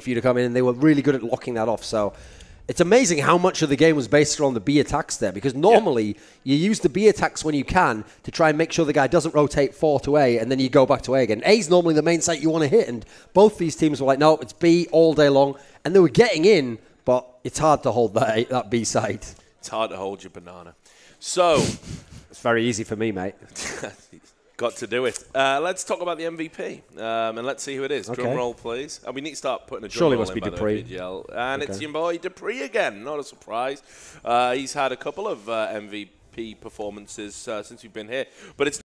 for you to come in, and they were really good at locking that off. So it's amazing how much of the game was based around the B attacks there, because normally you use the B attacks when you can to try and make sure the guy doesn't rotate four to A, and then you go back to A again. A is normally the main site you want to hit, and both these teams were like, no, it's B all day long, and they were getting in, but it's hard to hold that that B site. It's hard to hold your banana. So, It's very easy for me, mate. got to do it. Uh, let's talk about the MVP, um, and let's see who it is. Drum roll, please. And we need to start putting a drum Surely roll must in, be by the way, dupreeh. PGL. And it's Okay. your boy dupreeh again. Not a surprise. Uh, he's had a couple of uh, MVP performances uh, since we've been here, but it's